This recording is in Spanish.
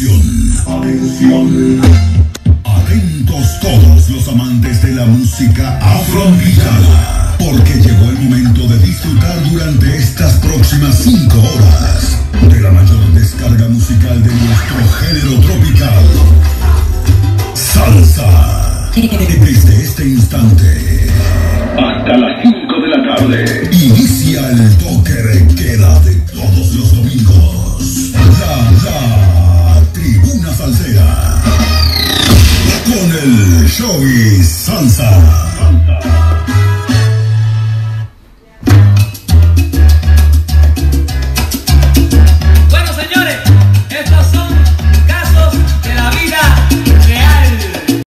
Atención. Atentos todos los amantes de la música afroamericana, porque llegó el momento de disfrutar durante estas próximas cinco horas de la mayor descarga musical de nuestro género tropical. Salsa. Desde este instante hasta las 5 de la tarde. Inicia el Con el show y salsa.